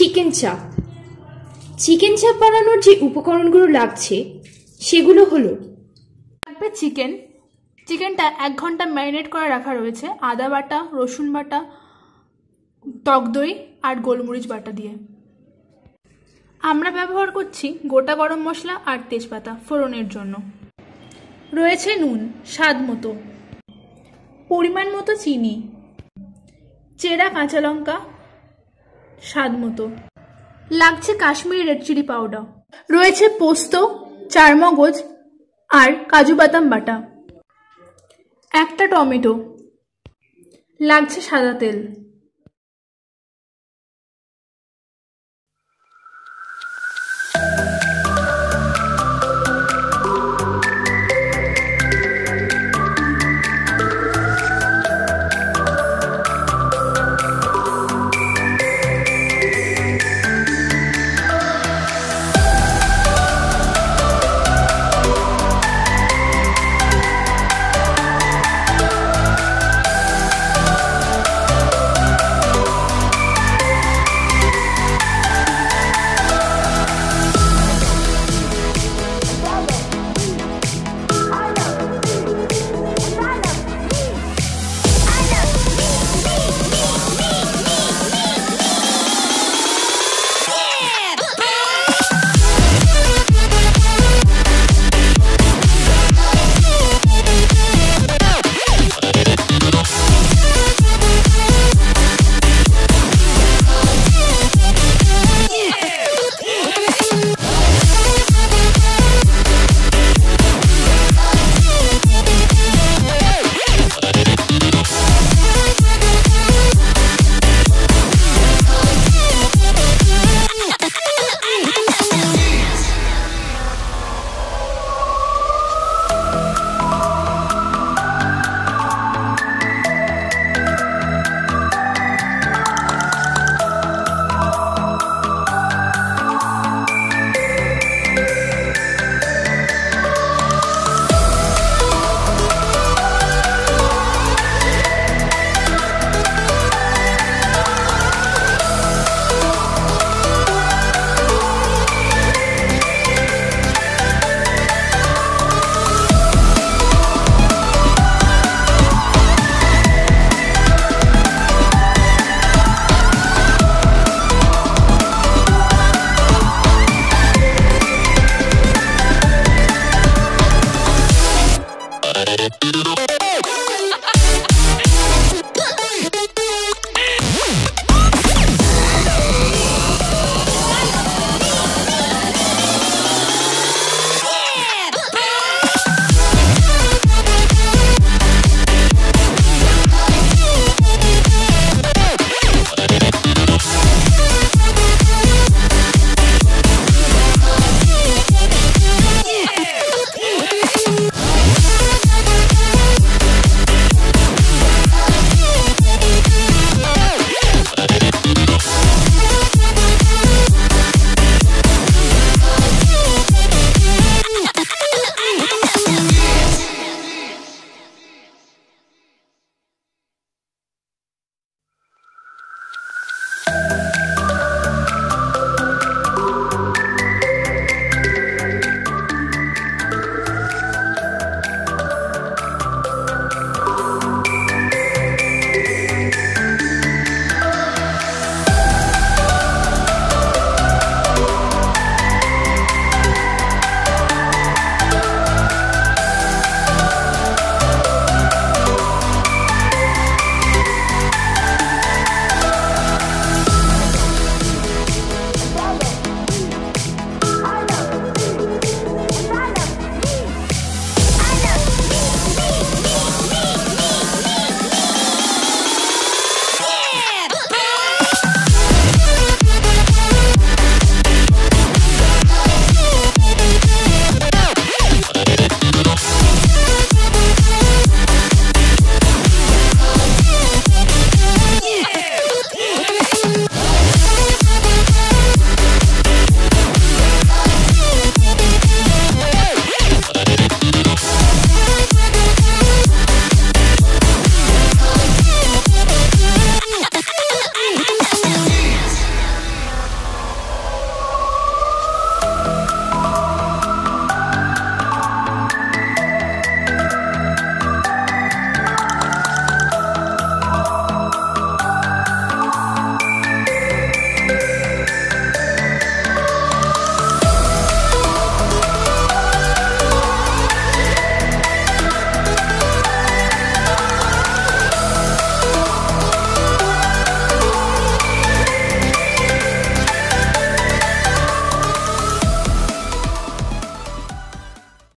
Chicken চাপ। Chicken চাপ বানানোর যে উপকরণগুলো লাগছে, সেগুলো হলো লাগবে চিকেন। চিকেনটা এক ঘণ্টা ম্যারিনেট করে রাখা রয়েছে। আদা বাটা, রসুন বাটা, টক দই আর গোলমরিচ বাটা দিয়ে। আমরা ব্যবহার করছি গোটা গরম মশলা আর তেজপাতা ফোড়নের জন্য। রয়েছে নুন, স্বাদ মতো। পরিমাণ মতো চিনি। চেরা কাঁচা লঙ্কা স্বাদ মতো। লাগছে কাশ্মীরি রেড চিলি পাউডার রয়েছে পোস্ত, চারমগজ আর কাজু বাদাম বাটা। একটা টমেটো। লাগছে সাদা তেল।